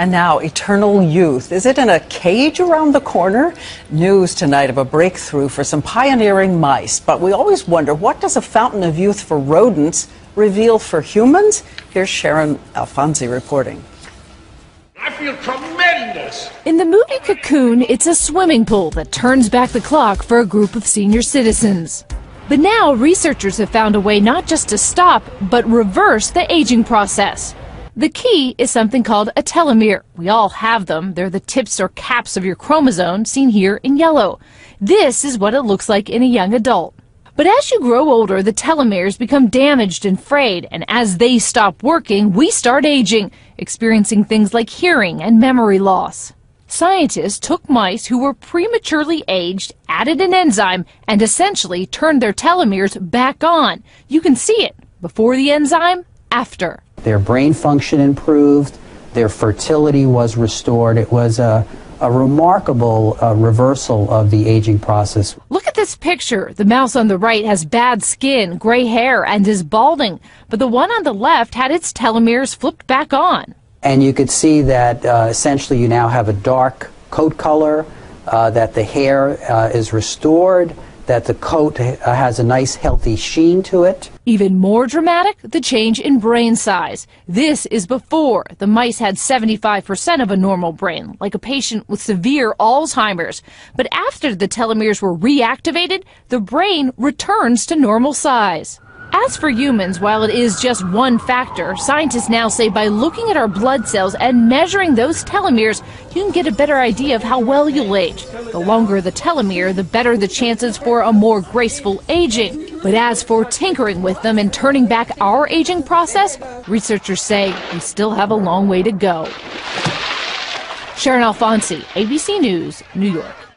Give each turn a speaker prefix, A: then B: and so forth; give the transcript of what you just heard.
A: And now, eternal youth. Is it in a cage around the corner? News tonight of a breakthrough for some pioneering mice. But we always wonder what does a fountain of youth for rodents reveal for humans? Here's Sharon Alfonsi reporting.
B: I feel tremendous.
C: In the movie Cocoon, it's a swimming pool that turns back the clock for a group of senior citizens. But now researchers have found a way not just to stop, but reverse the aging process. The key is something called a telomere. We all have them. They're the tips or caps of your chromosome, seen here in yellow. This is what it looks like in a young adult. But as you grow older, the telomeres become damaged and frayed, and as they stop working, we start aging, experiencing things like hearing and memory loss. Scientists took mice who were prematurely aged, added an enzyme, and essentially turned their telomeres back on. You can see it before the enzyme, after.
D: Their brain function improved, their fertility was restored. It was a, a remarkable uh, reversal of the aging process.
C: Look at this picture. The mouse on the right has bad skin, gray hair, and is balding, but the one on the left had its telomeres flipped back on.
D: And you could see that uh, essentially you now have a dark coat color, uh, that the hair uh, is restored, that the coat has a nice healthy sheen to it.
C: Even more dramatic, the change in brain size. This is before the mice had 75% of a normal brain, like a patient with severe Alzheimer's. But after the telomeres were reactivated, the brain returns to normal size. As for humans, while it is just one factor, scientists now say by looking at our blood cells and measuring those telomeres, you can get a better idea of how well you'll age. The longer the telomere, the better the chances for a more graceful aging. But as for tinkering with them and turning back our aging process, researchers say we still have a long way to go. Sharon Alfonsi, ABC News, New York.